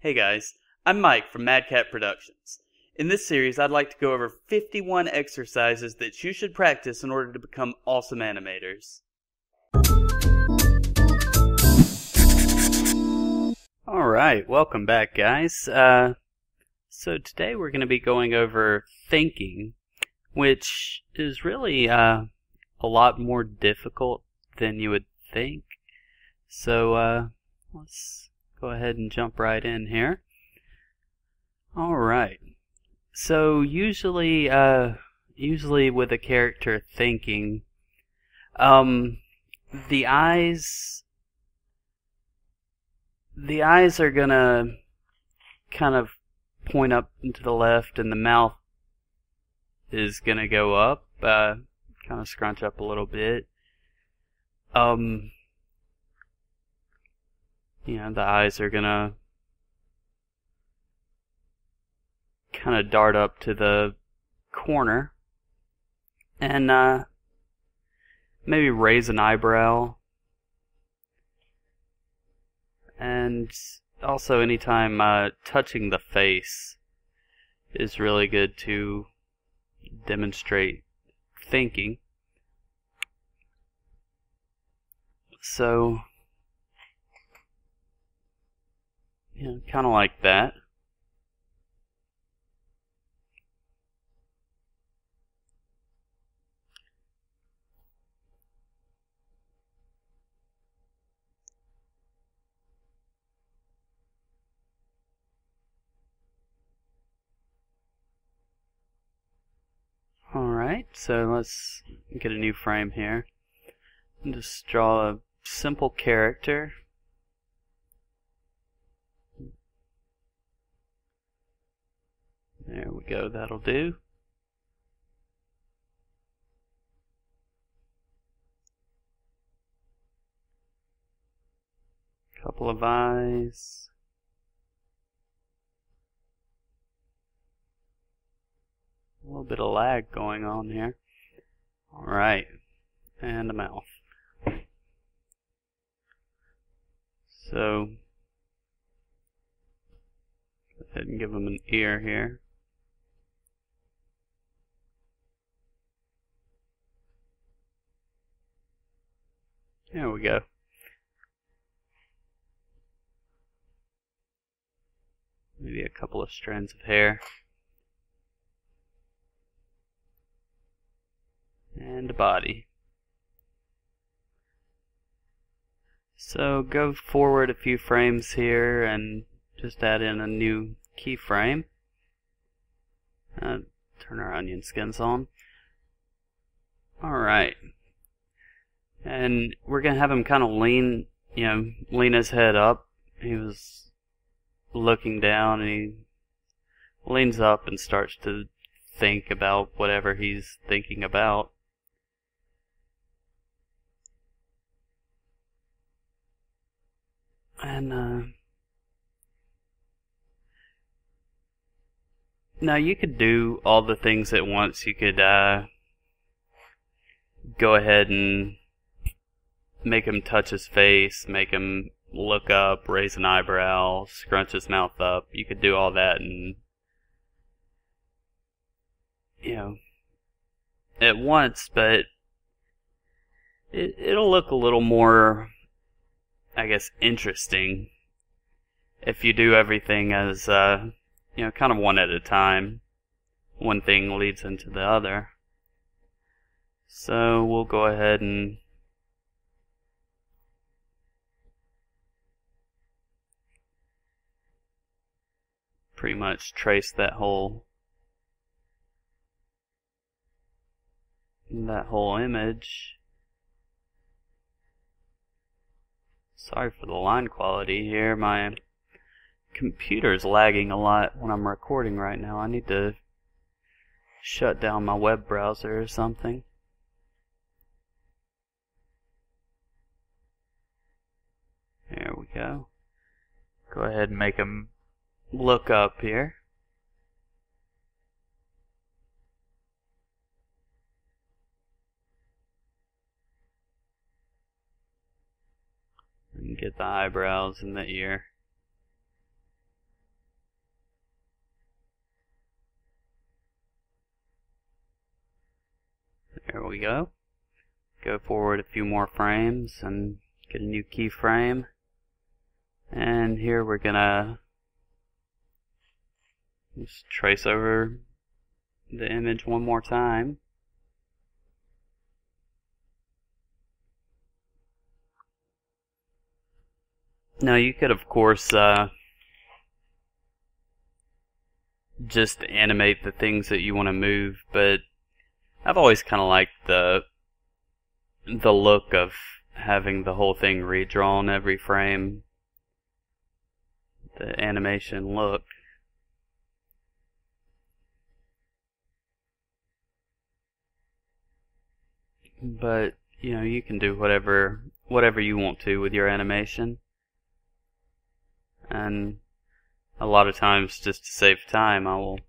Hey guys, I'm Mike from Madcat Productions. In this series, I'd like to go over 51 exercises that you should practice in order to become awesome animators. Alright, welcome back guys. Uh, so today we're going to be going over thinking, which is really uh, a lot more difficult than you would think. So uh, let's go ahead and jump right in here. Alright. So usually uh, usually with a character thinking, um, the eyes the eyes are gonna kind of point up into the left and the mouth is gonna go up, uh, kind of scrunch up a little bit. Um, you know, the eyes are gonna kind of dart up to the corner and, uh, maybe raise an eyebrow. And also, anytime uh, touching the face is really good to demonstrate thinking. So, know, kind of like that. Alright, so let's get a new frame here. And just draw a simple character. There we go, that'll do. Couple of eyes. A little bit of lag going on here. Alright. And a mouth. So, go ahead and give him an ear here. There we go. Maybe a couple of strands of hair. and a body. So go forward a few frames here and just add in a new keyframe. Uh, turn our onion skins on. Alright. And we're going to have him kind of lean, you know, lean his head up. He was looking down and he leans up and starts to think about whatever he's thinking about. And, uh, now you could do all the things at once. You could, uh, go ahead and make him touch his face, make him look up, raise an eyebrow, scrunch his mouth up. You could do all that and, you know, at once, but it, it'll look a little more I guess, interesting if you do everything as, uh, you know, kind of one at a time. One thing leads into the other. So we'll go ahead and pretty much trace that whole that whole image Sorry for the line quality here. My computer's lagging a lot when I'm recording right now. I need to shut down my web browser or something. There we go. Go ahead and make them look up here. And get the eyebrows and the ear. There we go. Go forward a few more frames and get a new keyframe. And here we're gonna just trace over the image one more time. Now you could of course uh, just animate the things that you want to move, but I've always kind of liked the the look of having the whole thing redrawn every frame. The animation look. But, you know, you can do whatever whatever you want to with your animation. And a lot of times, just to save time, I will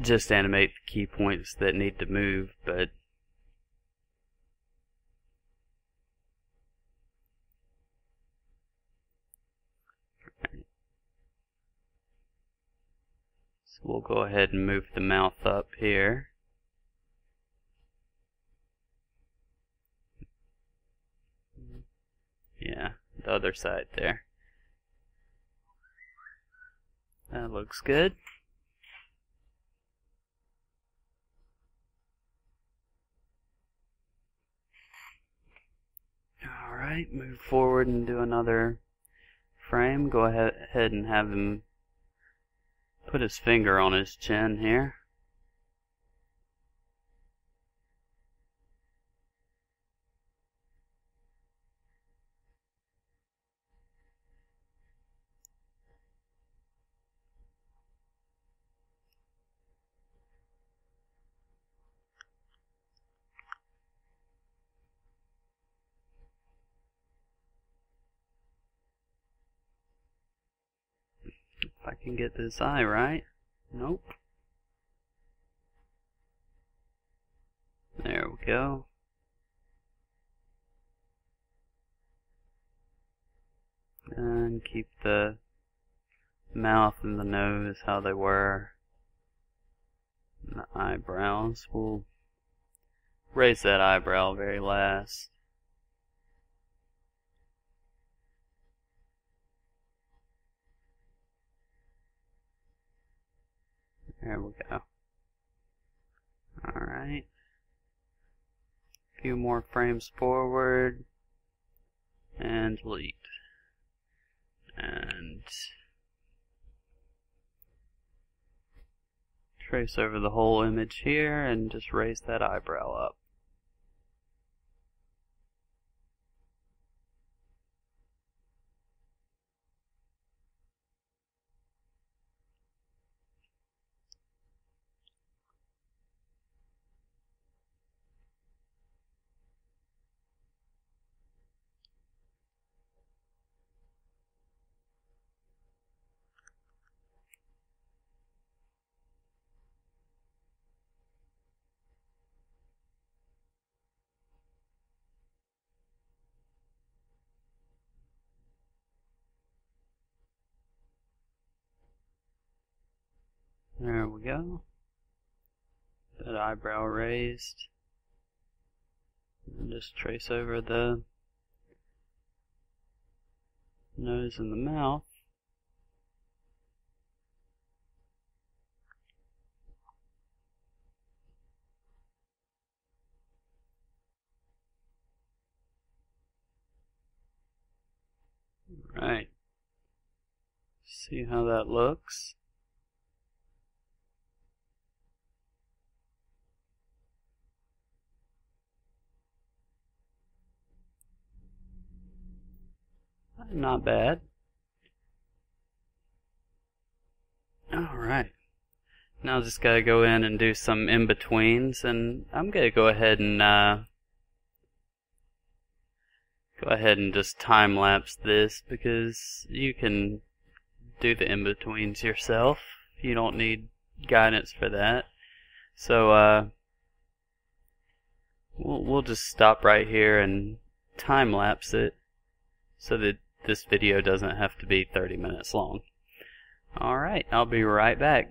just animate the key points that need to move, but So we'll go ahead and move the mouth up here. Yeah, the other side there. That looks good. Alright, move forward and do another frame. Go ahead and have him put his finger on his chin here. I can get this eye right. Nope. There we go. And keep the mouth and the nose how they were. And the eyebrows. We'll raise that eyebrow very last. There we go. Alright. A few more frames forward. And delete. And trace over the whole image here and just raise that eyebrow up. There we go. That eyebrow raised. And just trace over the nose and the mouth. Right. See how that looks. Not bad. Alright. Now I just gotta go in and do some in-betweens, and I'm gonna go ahead and, uh, go ahead and just time-lapse this, because you can do the in-betweens yourself. You don't need guidance for that. So, uh, we'll, we'll just stop right here and time-lapse it so that this video doesn't have to be 30 minutes long. Alright, I'll be right back.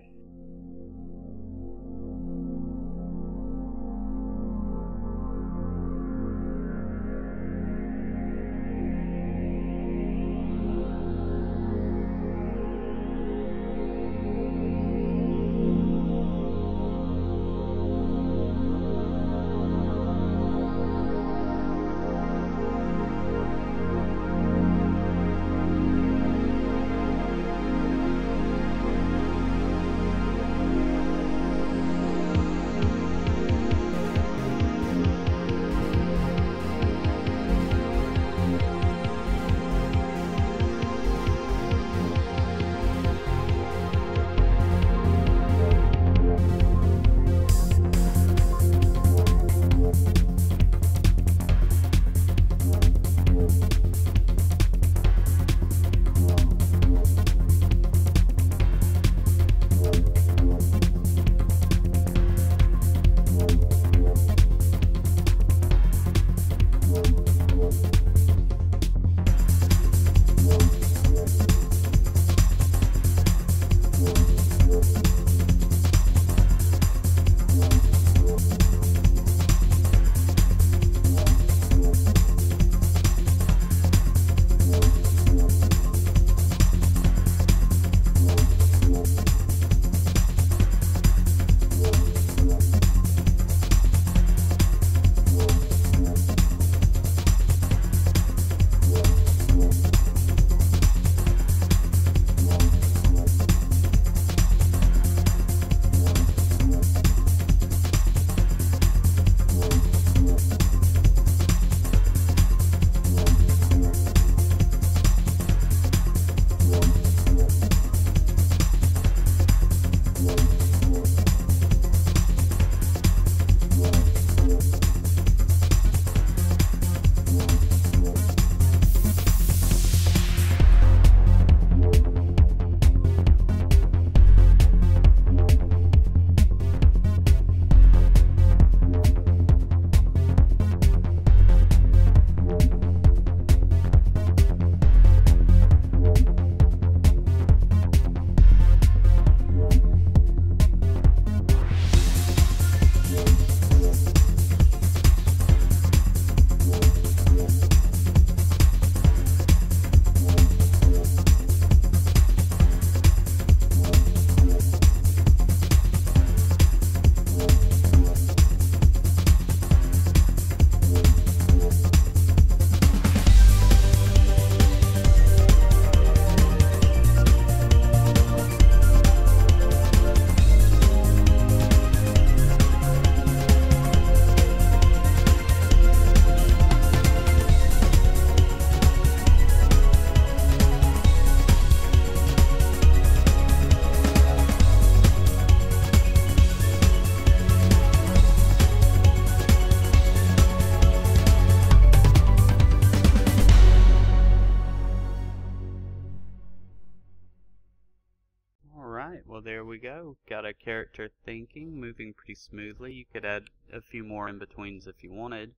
Got a character thinking, moving pretty smoothly. You could add a few more in-betweens if you wanted,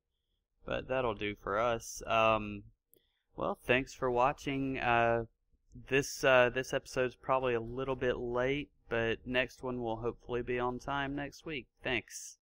but that'll do for us. Um, well, thanks for watching. Uh, this uh, this episode's probably a little bit late, but next one will hopefully be on time next week. Thanks.